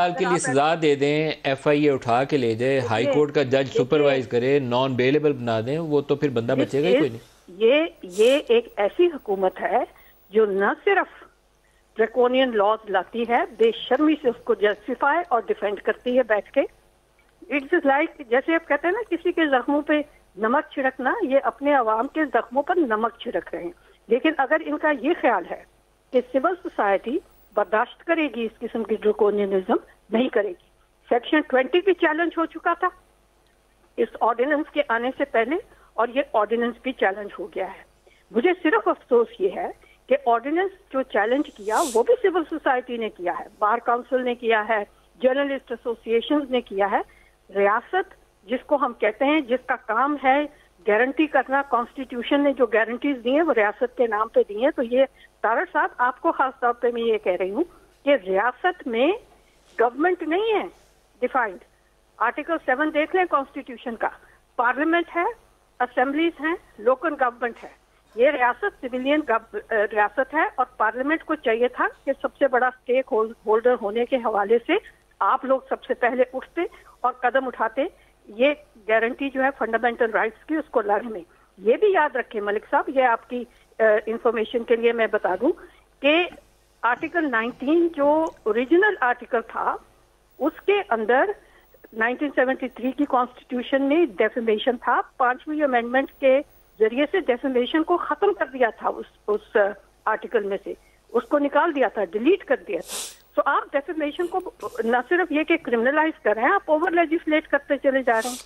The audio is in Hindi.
साल के लिए सजा दे दें एफ़ आई ए उठा के ले जाए हाई कोर्ट का जज सुपरवाइज करे नॉन बेलेबल बना दें वो तो फिर बंदा बचेगा ही कोई नहीं। ये ये एक ऐसी हुकूमत है जो न सिर्फ़ ड्रेकोनियन लॉज लाती है बेशर्मी से उसको जस्टिफाई और डिफेंड करती है बैठ के। इट्स लाइक जैसे आप कहते हैं ना किसी के जख्मों पे नमक छिड़कना ये अपने आवाम के जख्मों पर नमक छिड़क रहे हैं। लेकिन अगर इनका ये ख्याल है कि सिविल सोसाइटी बर्दाश्त करेगी इस किस्म की ड्रोकोनियनिज्म नहीं करेगी। सेक्शन 20 भी चैलेंज हो चुका था। इस ऑर्डिनेंस के आने से पहले और ये ऑर्डिनेंस भी चैलेंज हो गया है। मुझे सिर्फ़ अफसोस ये है कि ऑर्डिनेंस जो चैलेंज किया, वो भी सिविल सोसाइटी ने किया है। बार काउंसिल ने किया है जर्नलिस्ट एसोसिएशन ने किया है। रियासत, जिसको हम कहते हैं, जिसका काम है गारंटी करना कॉन्स्टिट्यूशन ने जो गारंटीज दी है, वो रियासत के नाम पे दी है तो ये तारा साहब आपको खास तौर पे मैं ये कह रही हूँ कि रियासत में गवर्नमेंट नहीं है डिफाइंड आर्टिकल सेवन देख लें कॉन्स्टिट्यूशन का। पार्लियामेंट है असेंबलीज हैं लोकल गवर्नमेंट है। ये रियासत सिविलियन रियासत है और पार्लियामेंट को चाहिए था कि सबसे बड़ा स्टेक होल्डर होने के हवाले से आप लोग सबसे पहले उठते और कदम उठाते। ये गारंटी जो है फंडामेंटल राइट्स की उसको लाने में ये भी याद रखें मलिक साहब, ये आपकी इंफॉर्मेशन के लिए मैं बता दूँ कि आर्टिकल 19 जो ओरिजिनल आर्टिकल था, उसके अंदर 1973 की कॉन्स्टिट्यूशन में डेफेमेशन था। पांचवी अमेंडमेंट के ज़रिए से डेफेमेशन को खत्म कर दिया था उस उस आर्टिकल में से। उसको निकाल दिया था डिलीट कर दिया था। तो आप डेफेमेशन को न सिर्फ़ ये कि क्रिमिनलाइज कर रहे हैं, आप ओवर लेजिस्लेट करते चले जा रहे हैं।